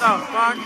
the fuck?